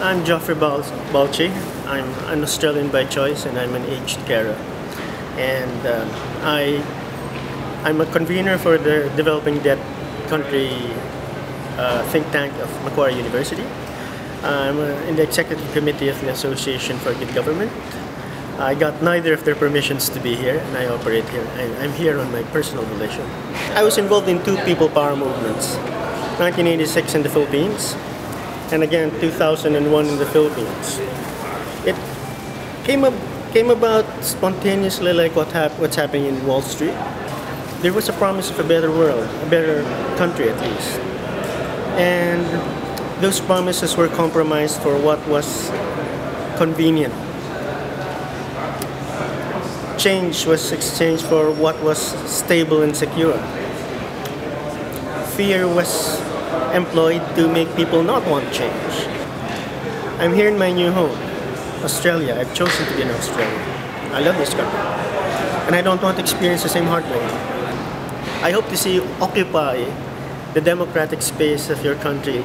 I'm Joffre Bal- Balchi. I'm an Australian by choice and I'm an aged carer. And um, I, I'm a convener for the Developing Debt Country uh, think tank of Macquarie University. I'm uh, in the executive committee of the Association for Good Government. I got neither of their permissions to be here and I operate here. I'm here on my personal volition. I was involved in two people power movements 1986 in the Philippines and again 2001 in the Philippines. It came up came about spontaneously like what hap- what's happening in Wall Street. There was a promise of a better world, a better country at least. And those promises were compromised for what was convenient. Change was exchanged for what was stable and secure. Fear was employed to make people not want change. I'm here in my new home, Australia. I've chosen to be in Australia. I love this country. And I don't want to experience the same heartbreak. I hope to see you occupy the democratic space of your country